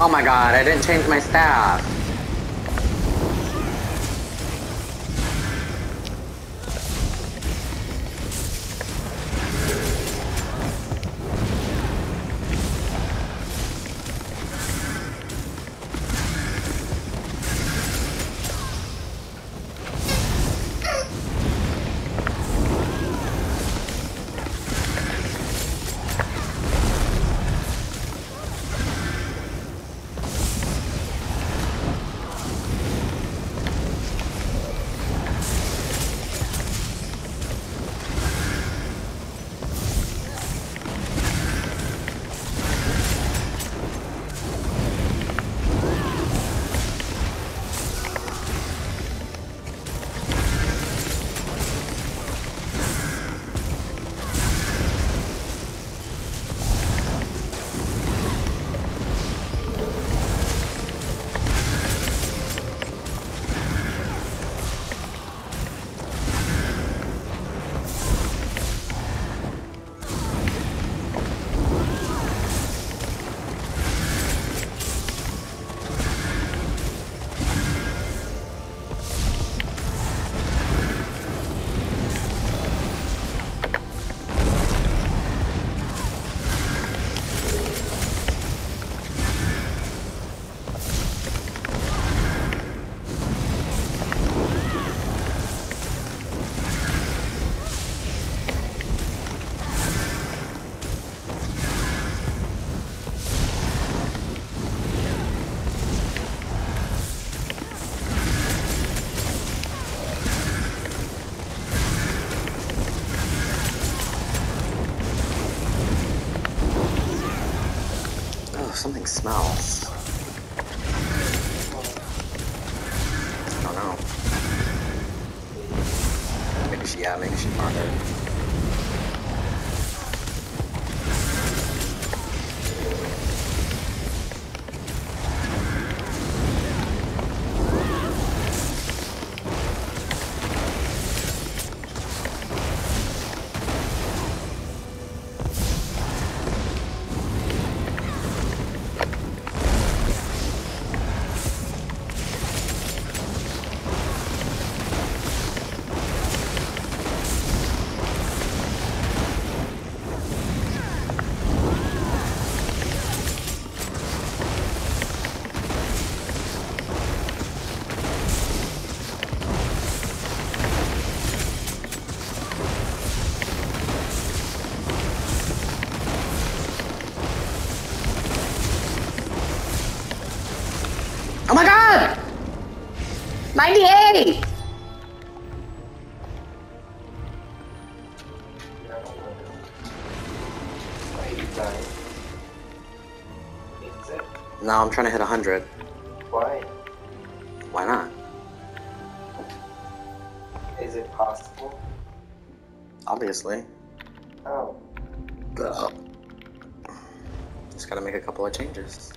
Oh my god, I didn't change my staff. Something smells. I don't know. Maybe she, yeah, maybe she my god! 98! No, I'm trying to hit 100. Why? Why not? Is it possible? Obviously. Oh. Ugh. Uh, just gotta make a couple of changes.